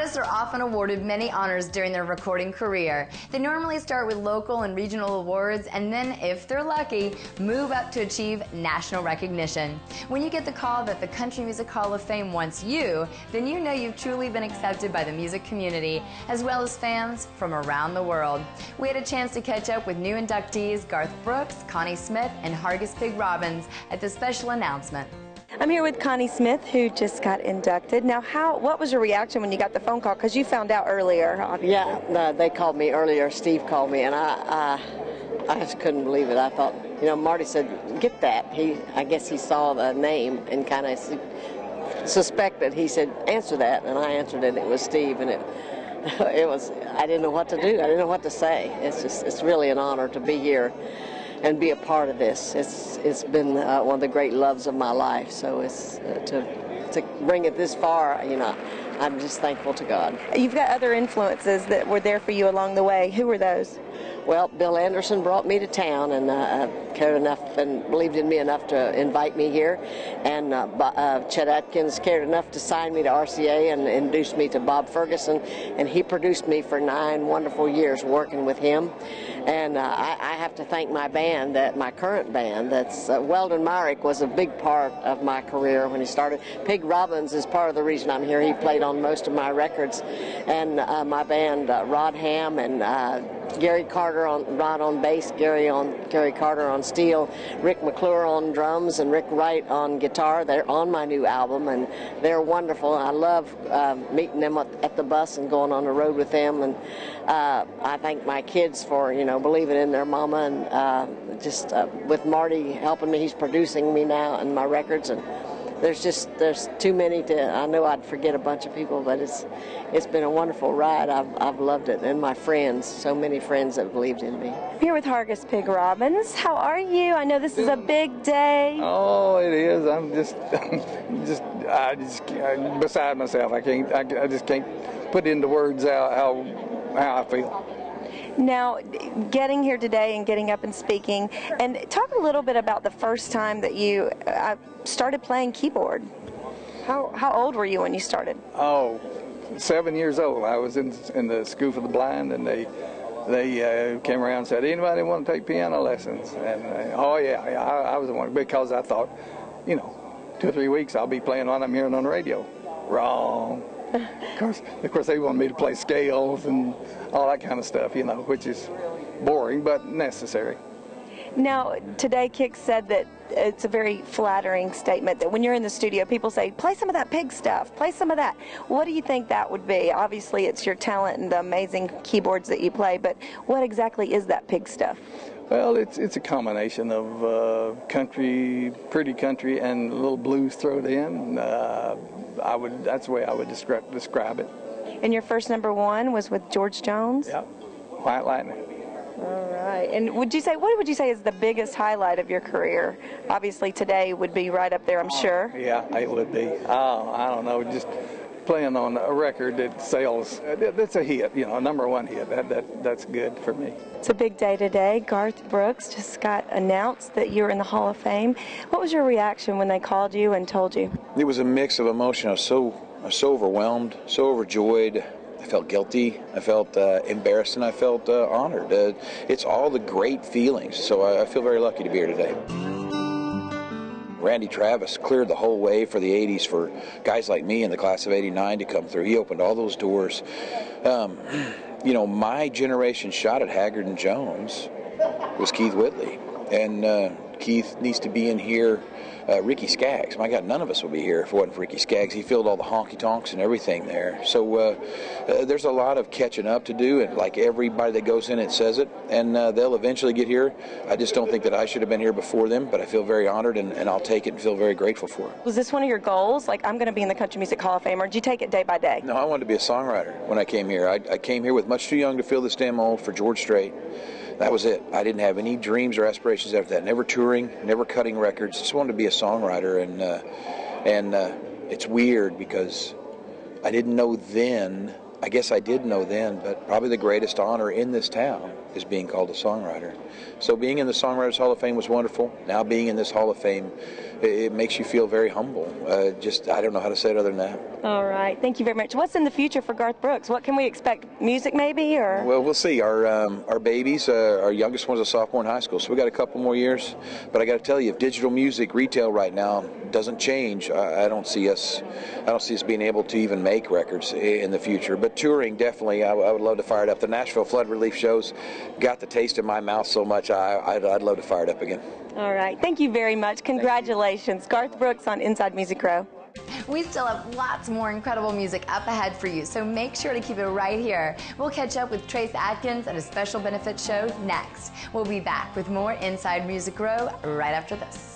Artists are often awarded many honors during their recording career. They normally start with local and regional awards and then, if they're lucky, move up to achieve national recognition. When you get the call that the Country Music Hall of Fame wants you, then you know you've truly been accepted by the music community, as well as fans from around the world. We had a chance to catch up with new inductees Garth Brooks, Connie Smith, and Hargus Pig Robbins at the special announcement. I'm here with Connie Smith, who just got inducted. Now, how? What was your reaction when you got the phone call? Because you found out earlier, obviously. Yeah, they called me earlier. Steve called me, and I, I, I just couldn't believe it. I thought, you know, Marty said, "Get that." He, I guess he saw the name and kind of suspected. He said, "Answer that," and I answered it. It was Steve, and it, it was. I didn't know what to do. I didn't know what to say. It's just, it's really an honor to be here and be a part of this. It's it's been uh, one of the great loves of my life. So it's uh, to to bring it this far, you know. I'm just thankful to God. You've got other influences that were there for you along the way. Who were those? Well, Bill Anderson brought me to town and uh, uh, cared enough and believed in me enough to invite me here. And uh, uh, Chet Atkins cared enough to sign me to RCA and introduce me to Bob Ferguson. And he produced me for nine wonderful years working with him. And uh, I, I, have to thank my band, that my current band. That's uh, Weldon Myrick was a big part of my career when he started. Pig Robbins is part of the reason I'm here. He played on most of my records. And my band, Rod Ham and Gary Carter on Rod on bass, Gary on Gary Carter on steel, Rick McClure on drums, and Rick Wright on guitar. They're on my new album, and they're wonderful. I love uh, meeting them at the bus and going on the road with them. And uh, I thank my kids for you know believing in their mama and uh, just uh, with Marty helping me. He's producing me now and my records and there's just there's too many to I know I'd forget a bunch of people but it's it's been a wonderful ride. I've, I've loved it. And my friends so many friends that believed in me. Here with Hargus Pig Robbins. How are you? I know this is a big day. Oh it is. I'm just just I just I'm beside myself. I can't I, I just can't put into words how how, how I feel now, getting here today and getting up and speaking, and talk a little bit about the first time that you uh, started playing keyboard. How, how old were you when you started? Oh, seven years old. I was in, in the School for the Blind, and they they uh, came around and said, anybody want to take piano lessons? And uh, oh yeah, yeah I, I, was the one because I thought, you know, two or three weeks I'll be playing what I'm hearing on the radio. Wrong. Of course, of course, they wanted me to play scales and all that kind of stuff, you know, which is boring but necessary. Now, today Kix said that it's a very flattering statement that when you're in the studio, people say, play some of that pig stuff, play some of that. What do you think that would be? Obviously, it's your talent and the amazing keyboards that you play, but what exactly is that pig stuff? Well, it's it's a combination of uh, country, pretty country, and a little blues thrown in. Uh, I would that's the way I would describe describe it. And your first number one was with George Jones. Yep, White Lightning. All right. And would you say what would you say is the biggest highlight of your career? Obviously, today would be right up there. I'm oh, sure. Yeah, it would be. Oh, I don't know, just playing on a record that sells, that's a hit, you know, a number one hit. That, that, that's good for me. It's a big day today. Garth Brooks just got announced that you're in the Hall of Fame. What was your reaction when they called you and told you? It was a mix of emotion. I was so, I was so overwhelmed, so overjoyed. I felt guilty. I felt uh, embarrassed, and I felt uh, honored. Uh, it's all the great feelings. So I, I feel very lucky to be here today. Randy Travis cleared the whole way for the 80s for guys like me in the class of 89 to come through. He opened all those doors. Um, you know, my generation shot at Haggard and Jones was Keith Whitley. And uh, Keith needs to be in here uh, Ricky Skaggs. My God, none of us would be here if it wasn't for Ricky Skaggs. He filled all the honky tonks and everything there. So uh, uh, there's a lot of catching up to do, and like everybody that goes in it says it, and uh, they'll eventually get here. I just don't think that I should have been here before them, but I feel very honored, and, and I'll take it and feel very grateful for it. Was this one of your goals? Like, I'm going to be in the Country Music Hall of Fame, or did you take it day by day? No, I wanted to be a songwriter when I came here. I, I came here with much too young to fill this damn old for George Strait that was it. I didn't have any dreams or aspirations after that. Never touring, never cutting records. Just wanted to be a songwriter, and uh, and uh, it's weird because I didn't know then. I guess I did know then, but probably the greatest honor in this town is being called a songwriter. So being in the Songwriters Hall of Fame was wonderful. Now being in this Hall of Fame, it, it makes you feel very humble. Uh, just I don't know how to say it other than that. All right, thank you very much. What's in the future for Garth Brooks? What can we expect? Music maybe, or well, we'll see. Our um, our babies, uh, our youngest one's a sophomore in high school, so we got a couple more years. But I got to tell you, if digital music retail right now doesn't change, I, I don't see us. I don't see us being able to even make records in the future. But touring, definitely, I, I would love to fire it up. The Nashville Flood Relief shows got the taste in my mouth so much. I, I'd, I'd love to fire it up again. All right. Thank you very much. Congratulations. Garth Brooks on Inside Music Row. We still have lots more incredible music up ahead for you, so make sure to keep it right here. We'll catch up with Trace Adkins at a special benefit show next. We'll be back with more Inside Music Row right after this.